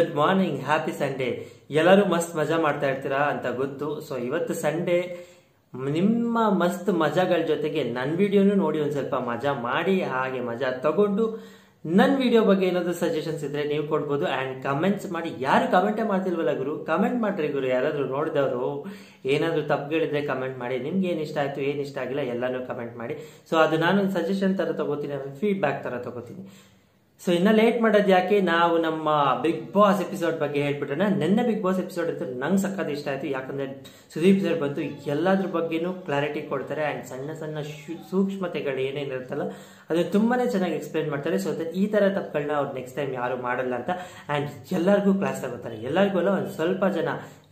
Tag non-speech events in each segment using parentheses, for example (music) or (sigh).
Good morning happy Sunday ಎಲ್ಲರೂ ಮಸ್ತ್ ಮಜಾ ಮಾಡ್ತಾ ಇರ್ತೀರಾ ಅಂತ ಗೊತ್ತು. ಸೊ ಇವತ್ತು ಸಂಡೇ ನಿಮ್ಮ ಮಸ್ತ್ ಮಜಾಗಳ ಜೊತೆಗೆ ನನ್ನ ವಿಡಿಯೋನು ನೋಡಿ ಒಂದು ಸ್ವಲ್ಪ ಮಜಾ ಮಾಡಿ, ಹಾಗೆ ಮಜಾ ತಗೊಂಡು ನನ್ನ ವಿಡಿಯೋ ಬಗ್ಗೆ ಏನಾದರೂ ಸಜೆಷನ್ಸ್ ಇದ್ರೆ ನೀವು ಕೊಡ್ಬೋದು. ಆ್ಯಂಡ್ ಕಮೆಂಟ್ಸ್ ಮಾಡಿ, ಯಾರು ಕಮೆಂಟೇ ಮಾಡ್ತಿಲ್ವಲ್ಲ ಗುರು? ಕಮೆಂಟ್ ಮಾಡ್ರಿ ಗುರು, ಯಾರಾದರೂ ನೋಡಿದವರು, ಏನಾದರೂ ತಪ್ಪುಗಳಿದ್ರೆ ಕಮೆಂಟ್ ಮಾಡಿ. ನಿಮ್ಗೆ ಏನು ಇಷ್ಟ ಆಯಿತು, ಏನು ಇಷ್ಟ ಆಗಿಲ್ಲ, ಎಲ್ಲನೂ ಕಮೆಂಟ್ ಮಾಡಿ. ಸೊ ಅದು ನಾನು ಸಜೆಷನ್ ಥರ ತಗೋತೀನಿ ಫೀಡ್ಬ್ಯಾಕ್ ಥರ ತಗೋತೀನಿ. ಸೊ ಇನ್ನ ಲೇಟ್ ಮಾಡೋದು ಯಾಕೆ? ನಾವು ನಮ್ಮ ಬಿಗ್ ಬಾಸ್ ಎಪಿಸೋಡ್ ಬಗ್ಗೆ ಹೇಳ್ಬಿಟ್ರೆ, ನಿನ್ನೆ ಬಿಗ್ ಬಾಸ್ ಎಪಿಸೋಡ್ ಅಂತೂ ನಂಗೆ ಸಕ್ಕತ್ ಇಷ್ಟ ಆಯ್ತು. ಯಾಕಂದ್ರೆ ಸುದೀಪ್ ಸರ್ ಬಂತು ಎಲ್ಲದ್ರ ಬಗ್ಗೆನೂ ಕ್ಲಾರಿಟಿ ಕೊಡ್ತಾರೆ ಅಂಡ್ ಸಣ್ಣ ಸಣ್ಣ ಸೂಕ್ಷ್ಮತೆಗಳು ಏನೇನಿರುತ್ತಲ್ಲ ಅದು ತುಂಬಾನೇ ಚೆನ್ನಾಗಿ ಎಕ್ಸ್ಪ್ಲೈನ್ ಮಾಡ್ತಾರೆ. ಸೊ ಈ ತರ ತಪ್ಪುಗಳನ್ನ ಅವ್ರು ನೆಕ್ಸ್ಟ್ ಟೈಮ್ ಯಾರು ಮಾಡಲ್ಲ ಅಂತ. ಅಂಡ್ ಎಲ್ಲರಿಗೂ ಕ್ಲಾಸ್ ತಗೋತಾರೆ ಎಲ್ಲರಿಗೂ ಅಲ್ಲ ಒಂದು ಸ್ವಲ್ಪ ಜನ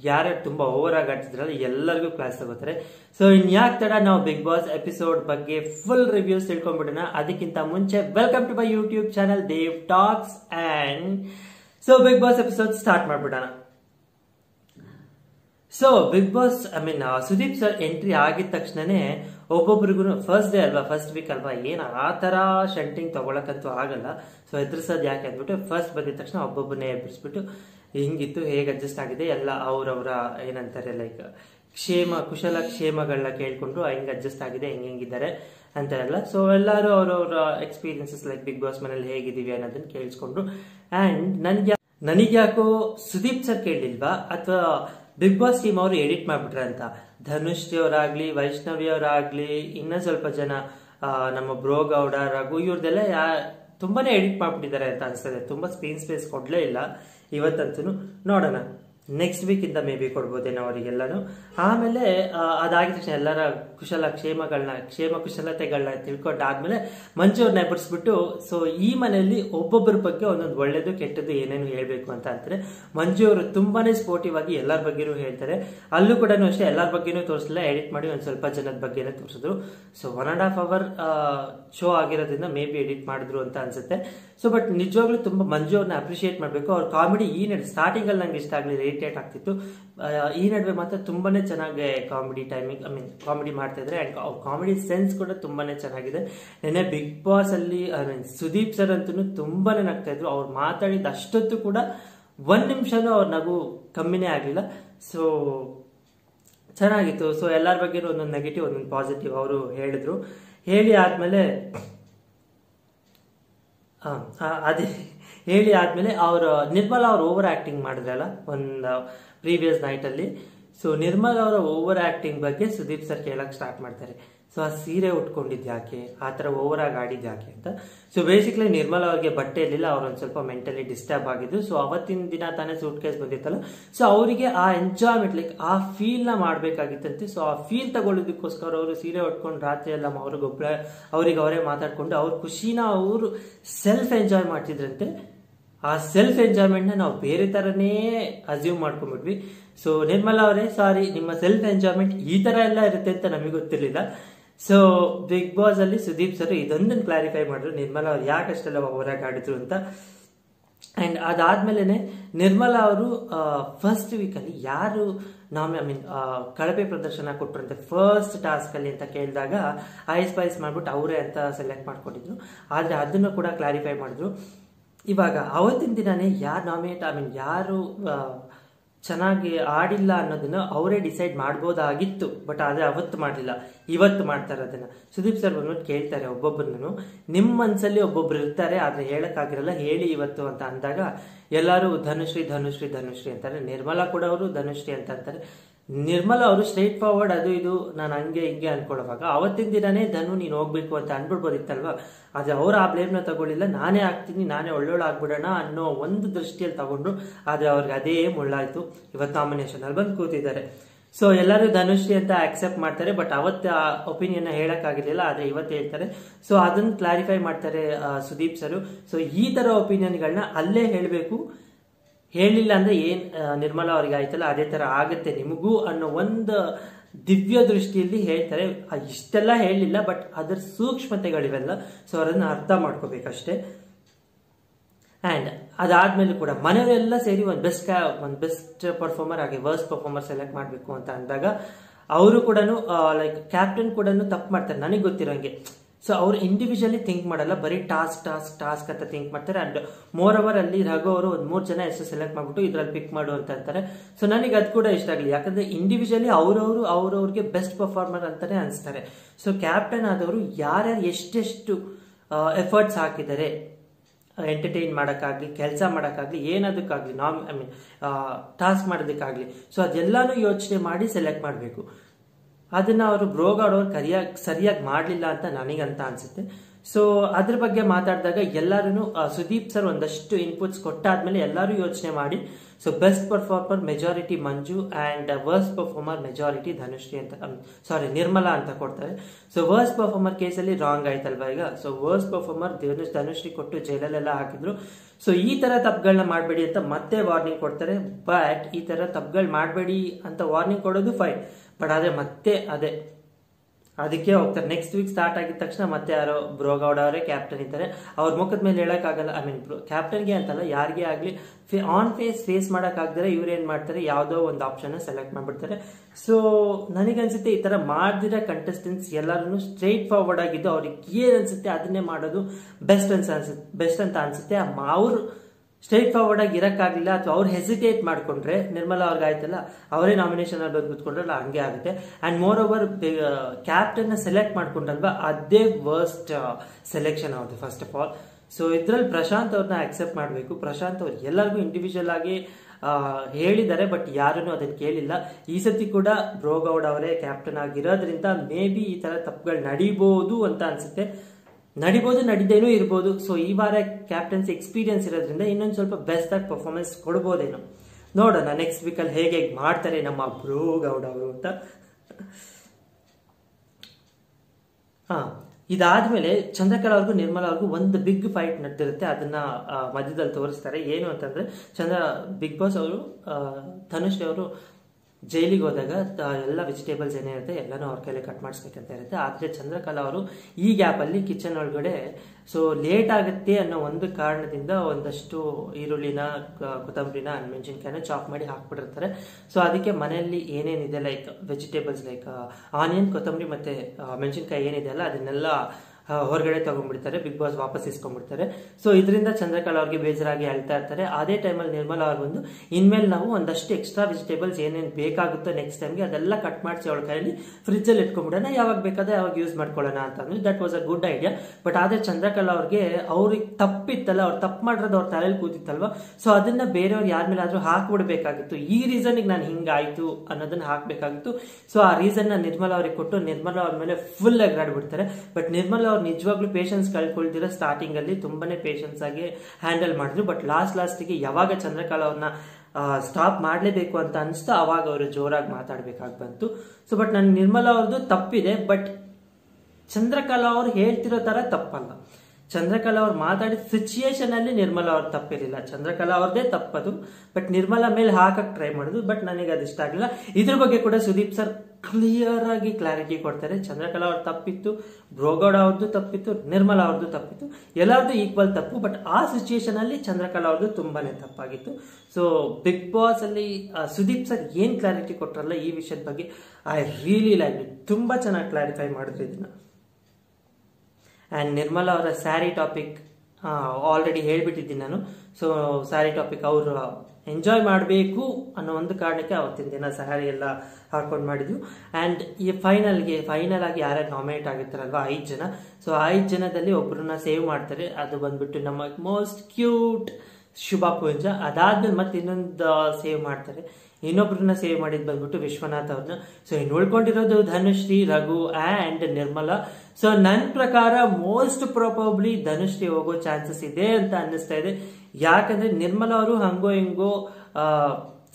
ಯಾರ್ಯಾರು ತುಂಬಾ ಓವರ್ ಆಗಿ ಆಡ್ತಿದ್ರಲ್ಲ, ಎಲ್ಲರಿಗೂ ಕ್ಲಾಸ್ ತಗೋತಾರೆ. ಸೊ ಇನ್ಯಾಕೆ ತಡ ನಾವು ಬಿಗ್ ಬಾಸ್ ಎಪಿಸೋಡ್ ಬಗ್ಗೆ ಫುಲ್ ರಿವ್ಯೂಸ್ ತಿಳ್ಕೊಂಡ್ಬಿಡೋಣ. ಅದಕ್ಕಿಂತ ಮುಂಚೆ welcome to my YouTube channel Dev talks and so Bigg Boss episode start ಮಾಡ್ಬಿಡೋಣ. So Bigg Boss I mean Sudeep sir entry ಆಗಿದ ತಕ್ಷಣನೇ ಒಬ್ಬೊಬ್ರಿಗೂ ಫಸ್ಟ್ ಡೇ ಅಲ್ವಾ ಫಸ್ಟ್ ವೀಕ್ ಅಲ್ವಾ, ಏನು ಆ ತರ ಶಂಟಿಂಗ್ ತಗೊಳಕಂತೂ ಆಗಲ್ಲ. ಸೊ ಎದುರಿಸೋದು ಯಾಕೆ ಅಂದ್ಬಿಟ್ಟು ಫಸ್ಟ್ ಬಂದಿದ ತಕ್ಷಣ ಒಬ್ಬೊಬ್ಬನೇ ಎಬ್ಬರಿಸ್ಬಿಟ್ಟು ಹಿಂಗಿತ್ತು, ಹೇಗೆ ಅಡ್ಜಸ್ಟ್ ಆಗಿದೆ, ಎಲ್ಲ ಅವರವರ ಏನಂತಾರೆ ಲೈಕ್ ಕ್ಷೇಮ, ಕುಶಲ ಕ್ಷೇಮಗಳನ್ನ ಕೇಳಿಕೊಂಡು ಹೆಂಗೆ ಅಡ್ಜಸ್ಟ್ ಆಗಿದೆ, ಹೆಂಗೆ ಹೆಂಗಿದ್ದಾರೆ ಅಂತಾರಲ್ಲ. ಸೊ ಎಲ್ಲರೂ ಅವರವರ ಎಕ್ಸ್ಪೀರಿಯನ್ಸಸ್ ಲೈಕ್ ಬಿಗ್ ಬಾಸ್ ಮನೇಲಿ ಹೇಗಿದ್ದೀವಿ ಅನ್ನೋದನ್ನ ಕೇಳಿಸ್ಕೊಂಡ್ರು ಅಂಡ್ ನನಗೆ ನನಗ್ಯಾಕೋ ಸುದೀಪ್ ಸರ್ ಕೇಳಿಲ್ವಾ? ಅಥವಾ ಬಿಗ್ ಬಾಸ್ ಟೀಮ್ ಅವರು ಎಡಿಟ್ ಮಾಡಿಬಿಟ್ರೆ ಅಂತ? ಧನುಶ್ರೀ ಅವರಾಗ್ಲಿ, ವೈಷ್ಣವಿ ಅವರಾಗ್ಲಿ, ಇನ್ನ ಸ್ವಲ್ಪ ಜನ ನಮ್ಮ ಬ್ರೋ ಗೌಡ, ರಘು ಇವ್ರದ್ದೆಲ್ಲ ಯಾ, ತುಂಬಾನೇ ಎಡಿಟ್ ಮಾಡಿಬಿಟ್ಟಿದ್ದಾರೆ ಅಂತ ಅನ್ಸ್ತದೆ. ತುಂಬಾ ಸ್ಕ್ರೀನ್ ಸ್ಪೇಸ್ ಕೊಡಲೇ ಇಲ್ಲ. ಇವತ್ತಂತೂ ನೋಡೋಣ. ನೆಕ್ಸ್ಟ್ ವೀಕ್ ಇಂದ ಮೇ ಬಿ ಕೊಡ್ಬೋದೇನೋ ಅವರಿಗೆಲ್ಲನೂ. ಆಮೇಲೆ ಅದಾಗಿದ ತಕ್ಷಣ ಎಲ್ಲರ ಕುಶಲ ಕ್ಷೇಮಗಳನ್ನ ಕ್ಷೇಮ ಕುಶಲತೆಗಳನ್ನ ತಿಳ್ಕೊಂಡಾದ್ಮೇಲೆ ಮಂಜು ಅವ್ರನ್ನ ಎಬ್ಬರಿಸ್ಬಿಟ್ಟು ಸೊ ಈ ಮನೆಯಲ್ಲಿ ಒಬ್ಬೊಬ್ಬರ ಬಗ್ಗೆ ಒಂದೊಂದು ಒಳ್ಳೇದು, ಕೆಟ್ಟದ್ದು ಏನೇನು ಹೇಳಬೇಕು ಅಂತ ಅಂತಾರೆ ಮಂಜು ಅವರು ತುಂಬಾನೇ ಸ್ಪೋರ್ಟಿವ್ ಆಗಿ ಎಲ್ಲರ ಬಗ್ಗೆನೂ ಹೇಳ್ತಾರೆ. ಅಲ್ಲೂ ಕೂಡ ಅಷ್ಟೇ, ಎಲ್ಲರ ಬಗ್ಗೆನೂ ತೋರಿಸಲಿಲ್ಲ ಎಡಿಟ್ ಮಾಡಿ ಒಂದು ಸ್ವಲ್ಪ ಜನದ ಬಗ್ಗೆನೇ ತೋರಿಸಿದ್ರು. So one and half hour show ಆಗಿರೋದ್ರಿಂದ ಮೇ ಬಿ ಎಡಿಟ್ ಮಾಡಿದ್ರು ಅಂತ ಅನ್ಸುತ್ತೆ. ಸೊ ಬಟ್ ನಿಜವಾಗ್ಲೂ ತುಂಬಾ ಮಂಜು ಅವ್ರನ್ನ ಅಪ್ರಿಶಿಯೇಟ್ ಮಾಡಬೇಕು. ಅವ್ರ ಕಾಮಿಡಿ ಈ ನಡೆ ಸ್ಟಾರ್ಟಿಂಗ್ ಅಲ್ಲಿ ನಂಗೆ ಇಷ್ಟ ಆಗಲಿ ಇರಿಟೇಟ್ ಆಗ್ತಿತ್ತು. ಈ ನಡುವೆ ಮಾತ್ರ ತುಂಬಾನೇ ಚೆನ್ನಾಗಿ comedy timing I mean comedy ಮಾಡ್ತಾ ಇದ್ರೆ ಅಂಡ್ ಅವ್ರ ಕಾಮಿಡಿ ಸೆನ್ಸ್ ಕೂಡ ತುಂಬಾನೇ ಚೆನ್ನಾಗಿದೆ. ನೆನ್ನೆ ಬಿಗ್ ಬಾಸ್ ಅಲ್ಲಿ ಐ ಮೀನ್ ಸುದೀಪ್ ಸರ್ ಅಂತೂ ತುಂಬಾನೇ ನಗ್ತಾ ಇದ್ರು. ಅವ್ರು ಮಾತಾಡಿದ ಅಷ್ಟೊತ್ತು ಕೂಡ ಒಂದ್ ನಿಮಿಷನೂ ಅವ್ರ ನಗು ಕಮ್ಮಿನೇ ಆಗಲಿಲ್ಲ. ಸೊ ಚೆನ್ನಾಗಿತ್ತು. ಸೊ ಎಲ್ಲರ ಬಗ್ಗೆ ಒಂದೊಂದು ನೆಗೆಟಿವ್ ಒಂದೊಂದು ಪಾಸಿಟಿವ್ ಅವರು ಹೇಳಿದ್ರು. ಹೇಳಿ ಆದ್ಮೇಲೆ ಅದೇ (laughs) ಹೇಳಿ ಆದ್ಮೇಲೆ ಅವರು ನಿರ್ಮಲಾ ಅವ್ರು ಓವರ್ ಆಕ್ಟಿಂಗ್ ಮಾಡಿದ್ರಲ್ಲ ಒಂದು ಪ್ರೀವಿಯಸ್ ನೈಟ್ ಅಲ್ಲಿ. ಸೊ ನಿರ್ಮಲ್ ಅವರ ಓವರ್ ಆಕ್ಟಿಂಗ್ ಬಗ್ಗೆ ಸುದೀಪ್ ಸರ್ ಕೇಳಕ್ ಸ್ಟಾರ್ಟ್ ಮಾಡ್ತಾರೆ. ಸೊ ಆ ಸೀರೆ ಉಟ್ಕೊಂಡಿದ್ ಯಾಕೆ? ಆ ಥರ ಓವರ್ ಆಗಿ ಆಡಿದ್ ಯಾಕೆ ಅಂತ? ಸೊ ಬೇಸಿಕ್ಲಿ ನಿರ್ಮಲ್ ಅವ್ರಿಗೆ ಬಟ್ಟೆ ಇರಲಿಲ್ಲ ಅವ್ರೊಂದು ಸ್ವಲ್ಪ ಮೆಂಟಲಿ ಡಿಸ್ಟರ್ಬ್ ಆಗಿದ್ದು ಸೊ ಅವತ್ತಿನ ದಿನ ತಾನೇ ಸೂಟ್ ಕೇಸ್ ಬಂದಿತ್ತಲ್ಲ? ಸೊ ಅವರಿಗೆ ಆ ಎಂಜಾಯ್ಮೆಂಟ್ ಲೈಕ್ ಆ ಫೀಲ್ನ ಮಾಡ್ಬೇಕಾಗಿತ್ತಂತೆ. ಸೊ ಆ ಫೀಲ್ ತಗೊಳ್ಳೋದಕ್ಕೋಸ್ಕರ ಅವರು ಸೀರೆ ಉಟ್ಕೊಂಡು ರಾತ್ರಿ ಎಲ್ಲ ಅವ್ರಿಗೊಬ್ಳೆ ಅವ್ರಿಗೆ ಅವರೇ ಮಾತಾಡ್ಕೊಂಡು ಅವ್ರ ಖುಷಿನ ಅವರು ಸೆಲ್ಫ್ ಎಂಜಾಯ್ ಮಾಡ್ತಿದ್ರಂತೆ. ಆ ಸೆಲ್ಫ್ ಎಂಜಾಯ್ಮೆಂಟ್ನ ನಾವು ಬೇರೆ ತರನೇ ಅಸ್ಯೂಮ್ ಮಾಡ್ಕೊಂಡ್ಬಿಟ್ವಿ. ಸೊ ನಿರ್ಮಲಾ ಅವರೇ ಸಾರಿ ನಿಮ್ಮ ಸೆಲ್ಫ್ ಎಂಜಾಯ್ಮೆಂಟ್ ಈ ತರ ಎಲ್ಲ ಇರುತ್ತೆ ಅಂತ ನಮಗೆ ಗೊತ್ತಿರಲಿಲ್ಲ. ಸೊ ಬಿಗ್ ಬಾಸ್ ಅಲ್ಲಿ ಸುದೀಪ್ ಸರ್ ಇದೊಂದನ್ನು ಕ್ಲಾರಿಫೈ ಮಾಡಿದ್ರು ನಿರ್ಮಲಾ ಅವ್ರು ಯಾಕೆ ಅಷ್ಟೆಲ್ಲ ಆಡಿದ್ರು ಅಂತ. ಅಂಡ್ ಅದಾದ್ಮೇಲೆ ನಿರ್ಮಲಾ ಅವರು ಫಸ್ಟ್ ವೀಕ್ ಅಲ್ಲಿ ಯಾರು ನಾಮಿ ಐ ಮೀನ್ ಕಳಪೆ ಪ್ರದರ್ಶನ ಕೊಟ್ಟರಂತೆ ಫಸ್ಟ್ ಟಾಸ್ಕ್ ಅಲ್ಲಿ ಅಂತ ಕೇಳಿದಾಗ ಐಸ್ ಪೈಸ್ ಮಾಡ್ಬಿಟ್ಟು ಅವರೇ ಅಂತ ಸೆಲೆಕ್ಟ್ ಮಾಡ್ಕೊಂಡಿದ್ರು. ಆದ್ರೆ ಅದನ್ನು ಕೂಡ ಕ್ಲಾರಿಫೈ ಮಾಡಿದ್ರು. ಇವಾಗ, ಅವತ್ತಿನ ದಿನನೇ ಯಾರು ನಾಮಿನೇಟ್ ಐ ಮೀನ್ ಯಾರು ಚೆನ್ನಾಗಿ ಆಡಿಲ್ಲ ಅನ್ನೋದನ್ನ ಅವರೇ ಡಿಸೈಡ್ ಮಾಡ್ಬೋದಾಗಿತ್ತು, ಬಟ್ ಆದರೆ ಅವತ್ತು ಮಾಡಲಿಲ್ಲ. ಇವತ್ತು ಮಾಡ್ತಾರೆ ಅದನ್ನು. ಸುದೀಪ್ ಸರ್ ಬಂದ್ಬಿಟ್ಟು ಕೇಳ್ತಾರೆ ಒಬ್ಬೊಬ್ಬರನ್ನು. ನಿಮ್ಮ ಮನಸ್ಸಲ್ಲಿ ಒಬ್ಬೊಬ್ರು ಇರ್ತಾರೆ, ಆದರೆ ಹೇಳೋಕ್ಕಾಗಿರಲ್ಲ, ಹೇಳಿ ಇವತ್ತು ಅಂತ ಅಂದಾಗ ಎಲ್ಲರೂ ಧನುಶ್ರೀ ಧನುಶ್ರೀ ಧನುಶ್ರೀ ಅಂತಾರೆ. ನಿರ್ಮಲಾ ಕೂಡ ಅವರು ಧನುಶ್ರೀ ಅಂತ ಅಂತಾರೆ. ನಿರ್ಮಲಾ ಅವರು ಸ್ಟ್ರೈಟ್ ಫಾರ್ವರ್ಡ್ ಅದು ಇದು, ನಾನು ಹಂಗೆ ಹಿಂಗೆ ಅನ್ಕೊಳ್ಳುವಾಗ, ಅವತ್ತಿನ ದಿನನೇ ಧನು ನೀನು ಹೋಗ್ಬೇಕು ಅಂತ ಅನ್ಬಿಡ್ಬೋದಿತ್ತಲ್ವಾ? ಆದ್ರೆ ಅವ್ರು ಆ ಬ್ಲೇಮ್ನ ತಗೊಳ್ಳಿಲ್ಲ, ನಾನೇ ಆಗ್ತೀನಿ, ನಾನೇ ಒಳ್ಳೊಳ್ಳೆ ಆಗ್ಬಿಡೋಣ ಅನ್ನೋ ಒಂದು ದೃಷ್ಟಿಯಲ್ಲಿ ತಗೊಂಡ್ರು, ಆದ್ರೆ ಅವ್ರಿಗೆ ಅದೇ ಮುಳ್ಳಾಯ್ತು. ಇವತ್ತು ನಾಮಿನೇಷನ್ ಅಲ್ಲಿ ಬಂದು ಕೂತಿದ್ದಾರೆ. ಸೊ ಎಲ್ಲರೂ ಧನುಶ್ರೀ ಅಂತ ಆಕ್ಸೆಪ್ಟ್ ಮಾಡ್ತಾರೆ ಬಟ್ ಅವತ್ತು ಆ ಒಪಿನಿಯನ್ ಹೇಳಕ್ ಆಗಿರ್ಲಿಲ್ಲ ಆದ್ರೆ ಇವತ್ತು ಹೇಳ್ತಾರೆ. ಸೊ ಅದನ್ನ ಕ್ಲಾರಿಫೈ ಮಾಡ್ತಾರೆ ಸುದೀಪ್ ಸರ್. ಸೊ ಈ ತರ ಒಪಿನಿಯನ್ಗಳನ್ನ ಅಲ್ಲೇ ಹೇಳಬೇಕು. ಹೇಳಿಲ್ಲ ಅಂದ್ರೆ ಏನ್ ನಿರ್ಮಲ ಅವ್ರಿಗೆ ಆಯ್ತಲ್ಲ? ಅದೇ ತರ ಆಗುತ್ತೆ ನಿಮಗೂ ಅನ್ನೋ ಒಂದು ದಿವ್ಯ ದೃಷ್ಟಿಯಲ್ಲಿ ಹೇಳ್ತಾರೆ. ಇಷ್ಟೆಲ್ಲ ಹೇಳಿಲ್ಲ, ಬಟ್ ಅದರ ಸೂಕ್ಷ್ಮತೆಗಳಿವೆಲ್ಲ, ಸೊ ಅದನ್ನು ಅರ್ಥ ಮಾಡ್ಕೋಬೇಕಷ್ಟೇ. ಅಂಡ್ ಅದಾದ್ಮೇಲೆ ಕೂಡ ಮನೆಯವರೆಲ್ಲ ಸೇರಿ ಒಂದು ಬೆಸ್ಟ್ ಒಂದು ಬೆಸ್ಟ್ ಪರ್ಫಾರ್ಮರ್ ಆಗಿ ವರ್ಸ್ಟ್ ಪರ್ಫಾರ್ಮರ್ ಸೆಲೆಕ್ಟ್ ಮಾಡಬೇಕು ಅಂತ ಅಂದಾಗ, ಅವರು ಕೂಡ ಲೈಕ್ ಕ್ಯಾಪ್ಟನ್ ಕೂಡ ತಪ್ಪು ಮಾಡ್ತಾರೆ. ನನಗೆ ಗೊತ್ತಿರೋಂಗೆ. ಸೊ ಅವ್ರು ಇಂಡಿವಿಜುವಲಿ ಥಿಂಕ್ ಮಾಡಲ್ಲ, ಬರೀ ಟಾಸ್ಕ್ ಟಾಸ್ಕ್ ಟಾಸ್ಕ್ ಅಂತ ಥಿಂಕ್ ಮಾಡ್ತಾರೆ. ಅಂಡ್ ಮೋರ್ ಅವರ್ ಅಲ್ಲಿ ರಘು ಅವರು ಒಂದು ಮೂರು ಜನ ಹೆಸರು ಸೆಲೆಕ್ಟ್ ಮಾಡ್ಬಿಟ್ಟು ಇದರಲ್ಲಿ ಪಿಕ್ ಮಾಡು ಅಂತ ಅಂತಾರೆ. ಸೊ ನನಗೆ ಅದು ಕೂಡ ಇಷ್ಟ ಆಗಲಿ ಯಾಕಂದ್ರೆ ಇಂಡಿವಿಜುವಲಿ ಅವ್ರವರು, ಅವ್ರವ್ರಿಗೆ ಬೆಸ್ಟ್ ಪರ್ಫಾರ್ಮರ್ ಅಂತಾನೆ ಅನಿಸ್ತಾರೆ. ಸೊ ಕ್ಯಾಪ್ಟನ್ ಆದವರು ಯಾರ್ಯಾರು ಎಷ್ಟೆಷ್ಟು ಎಫರ್ಟ್ಸ್ ಹಾಕಿದ್ದಾರೆ. ಎಂಟರ್ಟೈನ್ ಮಾಡೋಕ್ಕಾಗಲಿ, ಕೆಲಸ ಮಾಡೋಕ್ಕಾಗಲಿ, ಏನದಕ್ಕಾಗಲಿ, ನಾಮ್ ಐ ಮೀನ್ ಟಾಸ್ಕ್ ಮಾಡೋದಕ್ಕಾಗಲಿ. ಸೊ ಅದೆಲ್ಲಾನು ಯೋಚನೆ ಮಾಡಿ ಸೆಲೆಕ್ಟ್ ಮಾಡಬೇಕು. ಅದನ್ನ ಅವರು ಬ್ರೋಗಾಡೋರು ಕರಿಯಾಗಿ, ಸರಿಯಾಗಿ ಮಾಡಲಿಲ್ಲ ಅಂತ ನನಗಂತ ಅನ್ಸುತ್ತೆ. ಸೊ ಅದ್ರ ಬಗ್ಗೆ ಮಾತಾಡಿದಾಗ ಎಲ್ಲರೂ ಸುದೀಪ್ ಸರ್ ಒಂದಷ್ಟು ಇನ್ಪುಟ್ಸ್ ಕೊಟ್ಟಾದ್ಮೇಲೆ ಎಲ್ಲರೂ ಯೋಚನೆ ಮಾಡಿ so best performer majority Manju and worst performer majority Dhanushree ಅಂತ ಸಾರಿ ನಿರ್ಮಲಾ ಅಂತ ಕೊಡ್ತಾರೆ. ಸೊ ವರ್ಸ್ಟ್ ಪರ್ಫಾರ್ಮರ್ ಕೇಸಲ್ಲಿ ರಾಂಗ್ ಆಯ್ತಲ್ವಾ ಈಗ? So worst performer Dhanush Dhanushree ಕೊಟ್ಟು ಜೈಲಲ್ಲೆಲ್ಲ ಹಾಕಿದ್ರು. ಸೊ ಈ ತರ ತಪ್ಪುಗಳನ್ನ ಮಾಡಬೇಡಿ ಅಂತ ಮತ್ತೆ ವಾರ್ನಿಂಗ್ ಕೊಡ್ತಾರೆ ಬಟ್ ಈ ತರ ತಪ್ಪುಗಳು ಮಾಡಬೇಡಿ ಅಂತ ವಾರ್ನಿಂಗ್ ಕೊಡೋದು ಫೈನ್ ಬಟ್ ಮತ್ತೆ ಅದೇ. ಅದಕ್ಕೆ ಹೋಗ್ತಾರೆ. ನೆಕ್ಸ್ಟ್ ವೀಕ್ ಸ್ಟಾರ್ಟ್ ಆಗಿದ ತಕ್ಷಣ ಮತ್ತೆ ಯಾರೋ ಬ್ರೋಗೌಡ ಅವರೇ ಕ್ಯಾಪ್ಟನ್ ಇದ್ದಾರೆ. ಅವ್ರ ಮುಖದ ಮೇಲೆ ಹೇಳಕ್ಕಾಗಲ್ಲ. ಐ ಮೀನ್ ಕ್ಯಾಪ್ಟನ್ಗೆ ಅಂತಲ್ಲ, ಯಾರಿಗೆ ಆಗಲಿ ಆನ್ ಫೇಸ್ ಫೇಸ್ ಮಾಡೋಕ್ಕಾಗದರೆ ಇವ್ರು ಏನು ಮಾಡ್ತಾರೆ? ಯಾವುದೋ ಒಂದು ಆಪ್ಷನ್ ಸೆಲೆಕ್ಟ್ ಮಾಡ್ಬಿಡ್ತಾರೆ. ಸೊ ನನಗನ್ಸುತ್ತೆ ಈ ಥರ ಮಾಡ್ದಿರೋ ಕಂಟೆಸ್ಟೆಂಟ್ಸ್ ಎಲ್ಲರೂ ಸ್ಟ್ರೈಟ್ ಫಾರ್ವರ್ಡ್ ಆಗಿದ್ದು ಅವ್ರಿಗೆ ಏನು ಅನ್ಸುತ್ತೆ ಅದನ್ನೇ ಮಾಡೋದು ಬೆಸ್ಟ್ ಅನ್ಸ ಅನ್ಸುತ್ತೆ ಬೆಸ್ಟ್ ಅಂತ ಅನ್ಸುತ್ತೆ. ಅವರು ಸ್ಟ್ರೈಟ್ ಫಾರ್ವರ್ಡ್ ಆಗಿ ಇರಕ್ಕಾಗಲಿಲ್ಲ ಅಥವಾ ಅವ್ರು ಹೆಸಿಟೇಟ್ ಮಾಡ್ಕೊಂಡ್ರೆ, ನಿರ್ಮಲಾ ಅವ್ರಿಗೆ ಆಯ್ತಲ್ಲ, ಅವರೇ ನಾಮಿನೇಷನ್ ಅಲ್ಲಿ ಬಂದು ಕೂತ್ಕೊಂಡ್ರಲ್ಲ, ಹಂಗೆ ಆಗುತ್ತೆ. And moreover captain select ಮಾಡ್ಕೊಂಡ್ರಲ್ವಾ, ಅದೇ ವರ್ಸ್ಟ್ ಸೆಲೆಕ್ಷನ್ ಅವ್ರದ್ದು ಫಸ್ಟ್ ಆಫ್ ಆಲ್ ಸೊ ಇದ್ರಲ್ಲಿ ಪ್ರಶಾಂತ್ ಅವ್ರನ್ನ ಅಕ್ಸೆಪ್ಟ್ ಮಾಡಬೇಕು. ಪ್ರಶಾಂತ್ ಅವ್ರು ಎಲ್ಲರಿಗೂ ಇಂಡಿವಿಜುವಲ್ ಆಗಿ ಹೇಳಿದ್ದಾರೆ ಬಟ್ ಯಾರನ್ನು ಅದನ್ನು ಕೇಳಿಲ್ಲ. ಈ ಸತಿ ಕೂಡ ಬ್ರೋಗೌಡ್ ಅವರೇ ಕ್ಯಾಪ್ಟನ್ ಆಗಿರೋದ್ರಿಂದ ಮೇ ಬಿ ಈ ತರ ತಪ್ಪುಗಳು ನಡೀಬಹುದು ಅಂತ ಅನ್ಸುತ್ತೆ. ನಡಿಬೋದು, ನಡಿದೇನೂ ಇರ್ಬೋದು. ಸೊ ಈ ವಾರ ಕ್ಯಾಪ್ಟನ್ಸಿ ಎಕ್ಸ್ಪೀರಿಯನ್ಸ್ ಇರೋದ್ರಿಂದ ಇನ್ನೊಂದು ಸ್ವಲ್ಪ ಬೆಸ್ಟ್ ಆಗಿ ಪರ್ಫಾರ್ಮೆನ್ಸ್ ಕೊಡ್ಬೋದೇನೋ. ನೋಡೋಣ ನೆಕ್ಸ್ಟ್ ವೀಕಲ್ಲಿ ಹೇಗೆ ಹೇಗೆ ಮಾಡ್ತಾರೆ ನಮ್ಮ ಬ್ರೋ ಗೌಡ ಅವರು ಅಂತ. ಹಾ, ಇದಾದ್ಮೇಲೆ ಚಂದ್ರಕಲಾ ಅವ್ರಿಗೂ ನಿರ್ಮಲ ಅವ್ರಿಗೂ ಒಂದು ಬಿಗ್ ಫೈಟ್ ನಡೆದಿರುತ್ತೆ. ಅದನ್ನ ಮಧ್ಯದಲ್ಲಿ ತೋರಿಸ್ತಾರೆ. ಏನು ಅಂತಂದ್ರೆ, ಚಂದ್ರ ಬಿಗ್ ಬಾಸ್ ಅವರು ಧನುಷ್ ಅವರು ಜೈಲಿಗೆ ಹೋದಾಗ ಎಲ್ಲ ವೆಜಿಟೇಬಲ್ಸ್ ಏನಿರುತ್ತೆ ಎಲ್ಲನೂ ಅವ್ರ ಕೈಲಿ ಕಟ್ ಮಾಡಿಸ್ಬೇಕಂತ ಇರುತ್ತೆ. ಆದರೆ ಚಂದ್ರಕಲಾ ಅವರು ಈ ಗ್ಯಾಪಲ್ಲಿ ಕಿಚನ್ ಒಳಗಡೆ ಸೊ ಲೇಟ್ ಆಗುತ್ತೆ ಅನ್ನೋ ಒಂದು ಕಾರಣದಿಂದ ಒಂದಷ್ಟು ಈರುಳ್ಳಿನ ಕೊತ್ತಂಬರಿನ ಮೆಣಸಿನ್ಕಾಯಿನ ಚಾಪ್ ಮಾಡಿ ಹಾಕ್ಬಿಟ್ಟಿರ್ತಾರೆ. ಸೊ ಅದಕ್ಕೆ ಮನೆಯಲ್ಲಿ ಏನೇನಿದೆ ಲೈಕ್ ವೆಜಿಟೇಬಲ್ಸ್ ಲೈಕ್ ಆನಿಯನ್ ಕೊತ್ತಂಬರಿ ಮತ್ತೆ ಮೆಣಸಿನ್ಕಾಯಿ ಏನಿದೆ ಅಲ್ಲ, ಅದನ್ನೆಲ್ಲ ಹೊರಗಡೆ ತಗೊಂಡ್ಬಿಡ್ತಾರೆ ಬಿಗ್ ಬಾಸ್ ವಾಪಸ್ ಇಸ್ಕೊಂಡ್ಬಿಡ್ತಾರೆ. ಸೊ ಇದರಿಂದ ಚಂದ್ರಕಲಾ ಅವ್ರಿಗೆ ಬೇಜಾರಾಗಿ ಹೇಳ್ತಾ ಇರ್ತಾರೆ. ಅದೇ ಟೈಮಲ್ಲಿ ನಿರ್ಮಲಾ ಅವ್ರು ಬಂದು, ಇನ್ಮೇಲೆ ನಾವು ಒಂದಷ್ಟು ಎಕ್ಸ್ಟ್ರಾ ವೆಜಿಟೇಬಲ್ಸ್ ಏನೇನು ಬೇಕಾಗುತ್ತೋ ನೆಕ್ಸ್ಟ್ ಟೈಮ್ಗೆ ಅದೆಲ್ಲ ಕಟ್ ಮಾಡಿಸಿ ಅವಳ ಕೈಯಲ್ಲಿ ಫ್ರಿಜ್ಜಲ್ಲಿ ಇಟ್ಕೊಂಡ್ಬಿಡೋಣ. ಯಾವಾಗ ಬೇಕಾದ್ರೆ ಯಾವಾಗ ಯೂಸ್ ಮಾಡ್ಕೊಳ್ಳೋಣ ಅಂತಂದ್ರೆ that was a good idea but ಆದರೆ ಚಂದ್ರಕಲಾ ಅವ್ರಿಗೆ ಅವ್ರಿಗೆ ತಪ್ಪಿತ್ತಲ್ಲ, ಅವ್ರು ತಪ್ಪು ಮಾಡಿರೋದು ಅವ್ರ ತಲೆಯಲ್ಲಿ ಕೂತಿತ್ತಲ್ವ? ಸೊ ಅದನ್ನ ಬೇರೆಯವ್ರು ಯಾರ ಆದರೂ ಹಾಕ್ಬಿಡ್ಬೇಕಾಗಿತ್ತು. ಈ ರೀಸನ್ಗೆ ನಾನು ಹಿಂಗಾಯ್ತು ಅನ್ನೋದನ್ನ ಹಾಕ್ಬೇಕಾಗಿತ್ತು. ಸೊ ಆ ರೀಸನ್ನ ನಿರ್ಮಲಾ ಅವ್ರಿಗೆ ಕೊಟ್ಟು ನಿರ್ಮಲಾ ಅವ್ರ ಮೇಲೆ ಫುಲ್ ಬಿಡ್ತಾರೆ ಬಟ್ ನಿರ್ಮಲಾ ನಿಜವಾಗ್ಲೂ ಪೇಷನ್ಸ್ ಕಳ್ಕೊಳ್ದಿರೋ ಸ್ಟಾರ್ಟಿಂಗ್ ಅಲ್ಲಿ ತುಂಬಾನೇ ಪೇಷನ್ಸ್ ಆಗಿ ಹ್ಯಾಂಡಲ್ ಮಾಡಿದ್ರು. ಬಟ್ ಲಾಸ್ಟ್ ಲಾಸ್ಟಿಗೆ ಯಾವಾಗ ಚಂದ್ರಕಾಲ ಸ್ಟಾಪ್ ಮಾಡಲೇಬೇಕು ಅಂತ ಅನಿಸ್ತು ಅವಾಗ ಅವರು ಜೋರಾಗಿ ಮಾತಾಡಬೇಕಾಗಿ ಬಂತು. ಸೊ ಬಟ್ ನನ್ನ ನಿರ್ಮಲಾ ಅವ್ರದ್ದು ತಪ್ಪಿದೆ. ಬಟ್ ಚಂದ್ರಕಲಾ ಅವ್ರು ಹೇಳ್ತಿರೋ ತರ ತಪ್ಪಲ್ಲ. ಚಂದ್ರಕಲಾ ಅವ್ರು ಮಾತಾಡಿದ ಸಿಚುಯೇಷನ್ ಅಲ್ಲಿ ನಿರ್ಮಲಾ ಅವ್ರ ತಪ್ಪಿರಲಿಲ್ಲ. ಚಂದ್ರಕಲಾ ಅವ್ರದೇ ತಪ್ಪದು. ಬಟ್ ನಿರ್ಮಲಾ ಮೇಲೆ ಹಾಕಕ್ಕೆ ಟ್ರೈ ಮಾಡುದು. ಬಟ್ ನನಗೆ ಅದು ಇಷ್ಟ ಆಗಲಿಲ್ಲ. ಇದ್ರ ಬಗ್ಗೆ ಕೂಡ ಸುದೀಪ್ ಸರ್ ಕ್ಲಿಯರ್ ಆಗಿ ಕ್ಲಾರಿಟಿ ಕೊಡ್ತಾರೆ. ಚಂದ್ರಕಲಾ ಅವ್ರ ತಪ್ಪಿತ್ತು. ಬ್ರೋಗೌಡ ಅವ್ರದ್ದು ತಪ್ಪಿತ್ತು. ನಿರ್ಮಲಾ ಅವ್ರದ್ದು ತಪ್ಪಿತ್ತು. ಎಲ್ಲರದ್ದು ಈಕ್ವಲ್ ತಪ್ಪು. ಬಟ್ ಆ ಸಿಚುಯೇಷನ್ ಅಲ್ಲಿ ಚಂದ್ರಕಲಾ ಅವ್ರದ್ದು ತುಂಬಾನೇ ತಪ್ಪಾಗಿತ್ತು. ಸೊ ಬಿಗ್ ಬಾಸ್ ಅಲ್ಲಿ ಸುದೀಪ್ ಸರ್ ಏನ್ ಕ್ಲಾರಿಟಿ ಕೊಟ್ಟರಲ್ಲ ಈ ವಿಷಯದ ಬಗ್ಗೆ ಐ ರಿಯಲಿ ಲೈಕ್ ತುಂಬಾ ಚೆನ್ನಾಗಿ ಕ್ಲಾರಿಫೈ ಮಾಡಿದ್ರು ಇದನ್ನ. ಆ್ಯಂಡ್ ನಿರ್ಮಲಾ ಅವರ ಸ್ಯಾರಿ ಟಾಪಿಕ್ ಆಲ್ರೆಡಿ ಹೇಳಿಬಿಟ್ಟಿದ್ದೀನಿ ನಾನು. ಸೊ ಸ್ಯಾರಿ ಟಾಪಿಕ್ ಅವರು ಎಂಜಾಯ್ ಮಾಡಬೇಕು ಅನ್ನೋ ಒಂದು ಕಾರಣಕ್ಕೆ ಅವತ್ತಿನ ದಿನ ಸ್ಯಾರಿ ಎಲ್ಲ ಹಾಕೊಂಡು ಮಾಡಿದ್ವಿ. ಆ್ಯಂಡ್ ಈ ಫೈನಲ್ಗೆ ಫೈನಲ್ ಆಗಿ ಯಾರ್ಯಾರು ನಾಮಿನೇಟ್ ಆಗಿರ್ತಾರಲ್ವ, ಐದು ಜನ. ಸೊ ಐದು ಜನದಲ್ಲಿ ಒಬ್ಬರನ್ನ ಸೇವ್ ಮಾಡ್ತಾರೆ. ಅದು ಬಂದ್ಬಿಟ್ಟು ನಮ್ಮ ಮೋಸ್ಟ್ ಕ್ಯೂಟ್ ಶುಭ ಪೂಂಜ. ಅದಾದ್ಮೇಲೆ ಮತ್ತೆ ಇನ್ನೊಂದು ಸೇವ್ ಮಾಡ್ತಾರೆ. ಇನ್ನೊಬ್ರನ್ನ ಸೇವ್ ಮಾಡಿದ್ ಬಂದ್ಬಿಟ್ಟು ವಿಶ್ವನಾಥ್ ಅವ್ರನ್ನ ಸೊ ಇನ್ನು ಉಳ್ಕೊಂಡಿರೋದು ಧನುಶ್ರೀ ರಘು ಆ್ಯಂಡ್ ನಿರ್ಮಲಾ. ಸೊ ನನ್ನ ಪ್ರಕಾರ ಮೋಸ್ಟ್ ಪ್ರಾಬಬ್ಲಿ ಧನುಶ್ರೀ ಹೋಗೋ ಚಾನ್ಸಸ್ ಇದೆ ಅಂತ ಅನ್ನಿಸ್ತಾ ಇದೆ. ಯಾಕಂದ್ರೆ ನಿರ್ಮಲಾ ಅವರು ಹಂಗೋ ಹಿಂಗೋ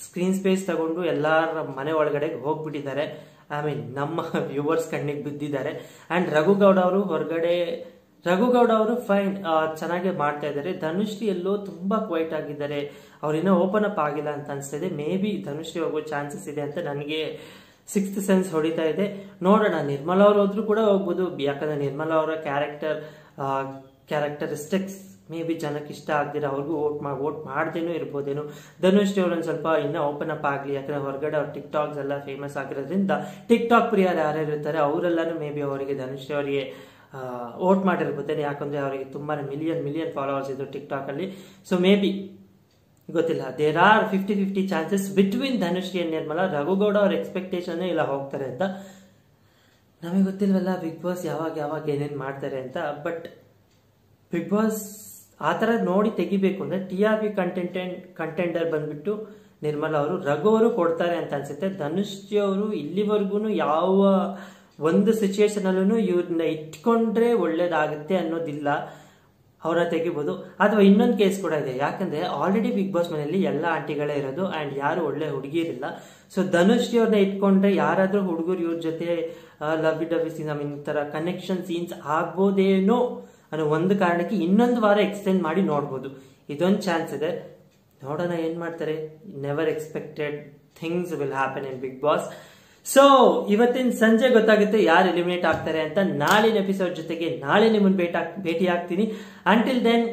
ಸ್ಕ್ರೀನ್ ಸ್ಪೇಸ್ ತಗೊಂಡು ಎಲ್ಲರ ಮನೆ ಒಳಗಡೆ ಹೋಗ್ಬಿಟ್ಟಿದ್ದಾರೆ. ಐ ಮೀನ್ ನಮ್ಮ ವ್ಯೂವರ್ಸ್ ಕಣ್ಣಿಗೆ ಬಿದ್ದಿದ್ದಾರೆ. ಅಂಡ್ ರಘುಗೌಡ ಅವರು ಹೊರಗಡೆ ರಘುಗೌಡ ಅವರು ಫೈನ್ ಚೆನ್ನಾಗಿ ಮಾಡ್ತಾ ಇದ್ದಾರೆ. ಧನುಶ್ರೀ ಎಲ್ಲೋ ತುಂಬಾ ಕ್ವೈಟ್ ಆಗಿದ್ದಾರೆ. ಅವ್ರಿನ್ನ ಓಪನ್ ಅಪ್ ಆಗಿಲ್ಲ ಅಂತ ಅನ್ಸ್ತಾ ಮೇ ಬಿ ಧನುಶ್ರೀ ಹೋಗೋ ಚಾನ್ಸಸ್ ಇದೆ ಅಂತ ನನಗೆ ಸಿಕ್ಸ್ತ್ ಸೆನ್ಸ್ ಹೊಡಿತಾ ಇದೆ. ನೋಡೋಣ, ನಿರ್ಮಲಾ ಅವ್ರು ಹೋದ್ರು ಕೂಡ ಹೋಗ್ಬೋದು. ಯಾಕಂದ್ರೆ ನಿರ್ಮಲಾ ಅವರ ಕ್ಯಾರೆಕ್ಟರ್ ಕ್ಯಾರೆಕ್ಟರಿಸ್ಟಿಕ್ಸ್ ಮೇ ಬಿ ಜನಕ್ಕೆ ಇಷ್ಟ ಆಗ್ದಿರ ಅವ್ರಿಗೂ ವೋಟ್ ಮಾಡಿ ವೋಟ್ ಮಾಡ್ದೇನೂ ಇರ್ಬೋದೇನು. ಧನುಶ್ರೀ ಅವ್ರೊಂದು ಸ್ವಲ್ಪ ಇನ್ನೂ ಓಪನ್ ಅಪ್ ಆಗಲಿ. ಯಾಕಂದ್ರೆ ಹೊರಗಡೆ ಅವ್ರ ಟಿಕ್ ಟಾಕ್ಸ್ ಎಲ್ಲ ಫೇಮಸ್ ಆಗಿರೋದ್ರಿಂದ ಟಿಕ್ ಟಾಕ್ ಪ್ರಿಯರ್ ಯಾರ್ಯಾರು ಇರ್ತಾರೆ ಅವರೆಲ್ಲರೂ ಮೇ ಬಿ ಅವರಿಗೆ, ಧನುಶ್ರೀ ಅವರಿಗೆ ವೋಟ್ ಮಾಡಿರ್ಬೋದೇನೆ ಯಾಕಂದ್ರೆ ಅವರಿಗೆ ತುಂಬಾ ಮಿಲಿಯನ್ ಮಿಲಿಯನ್ ಫಾಲೋವರ್ಸ್ ಇದ್ರು ಟಿಕ್ ಟಾಕಲ್ಲಿ ಸೊ ಮೇ ಬಿ ಗೊತ್ತಿಲ್ಲ. There are fifty fifty chances between Dhanushree and Nirmala Raghu Gowda ಅವ್ರ ಎಕ್ಸ್ಪೆಕ್ಟೇಷನ್ ಇಲ್ಲ ಹೋಗ್ತಾರೆ ಅಂತ. ನಮಗೆ ಗೊತ್ತಿಲ್ವಲ್ಲ ಬಿಗ್ ಬಾಸ್ ಯಾವಾಗ ಯಾವಾಗ ಏನೇನು ಮಾಡ್ತಾರೆ ಅಂತ. ಬಟ್ ಬಿಗ್ ಬಾಸ್ ಆ ಥರ ನೋಡಿ ತೆಗಿಬೇಕು ಅಂದರೆ T R P contestant contender ಬಂದ್ಬಿಟ್ಟು ನಿರ್ಮಲಾ ಅವರು ರಘು ಅವರು ಕೊಡ್ತಾರೆ ಅಂತ ಅನ್ಸುತ್ತೆ. ಧನುಶ್ರೀ ಅವರು ಇಲ್ಲಿವರೆಗೂ ಯಾವ ಒಂದು ಸಿಚುಯೇಷನ್ ಅಲ್ಲೂ ಇವ್ರನ್ನ ಇಟ್ಕೊಂಡ್ರೆ ಒಳ್ಳೇದಾಗುತ್ತೆ ಅನ್ನೋದಿಲ್ಲ. ಅವರ ತೆಗಿಬೋದು. ಅಥವಾ ಇನ್ನೊಂದು ಕೇಸ್ ಕೂಡ ಇದೆ. ಯಾಕಂದ್ರೆ ಆಲ್ರೆಡಿ ಬಿಗ್ ಬಾಸ್ ಮನೆಯಲ್ಲಿ ಎಲ್ಲ ಆಂಟಿಗಳೇ ಇರೋದು ಅಂಡ್ ಯಾರು ಒಳ್ಳೆ ಹುಡುಗಿರಿಲ್ಲ. ಸೊ ಧನುಶ್ರೀ ಅವ್ರನ್ನ ಇಟ್ಕೊಂಡ್ರೆ ಯಾರಾದ್ರೂ ಹುಡುಗರು ಇವ್ರ ಜೊತೆ ಲವ್ ಡಬ್ ಸೀನ್ ಐ ತರ ಕನೆಕ್ಷನ್ ಸೀನ್ಸ್ ಆಗ್ಬೋದೇನೋ ಅನ್ನೋ ಒಂದು ಕಾರಣಕ್ಕೆ ಇನ್ನೊಂದು ವಾರ ಎಕ್ಸ್ಟೆಂಡ್ ಮಾಡಿ ನೋಡ್ಬೋದು. ಇದೊಂದು ಚಾನ್ಸ್ ಇದೆ. ನೋಡೋಣ ಏನ್ ಮಾಡ್ತಾರೆ. Never expected things will happen in Bigg Boss so ಇವತ್ತಿನ ಸಂಜೆ ಗೊತ್ತಾಗುತ್ತೆ ಯಾರು ಎಲಿಮಿನೇಟ್ ಆಗ್ತಾರೆ ಅಂತ. ನಾಳಿನ ಎಪಿಸೋಡ್ ಜೊತೆಗೆ ನಾಳೆ ನಿಮ್ಮನ್ನು ಭೇಟ ಭೇಟಿ ಆಗ್ತೀನಿ until then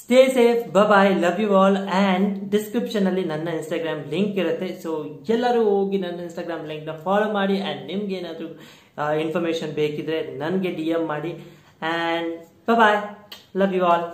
stay safe bye love you all and description ಅಲ್ಲಿ ನನ್ನ ಇನ್ಸ್ಟಾಗ್ರಾಮ್ ಲಿಂಕ್ ಇರುತ್ತೆ. ಸೊ ಎಲ್ಲರೂ ಹೋಗಿ ನನ್ನ ಇನ್ಸ್ಟಾಗ್ರಾಮ್ ಲಿಂಕ್ನ ಫಾಲೋ ಮಾಡಿ ಆ್ಯಂಡ್ ನಿಮ್ಗೆ ಏನಾದರೂ ಇನ್ಫಾರ್ಮೇಶನ್ ಬೇಕಿದ್ರೆ ನನಗೆ ಡಿ ಎಂ ಮಾಡಿ. And bye love you all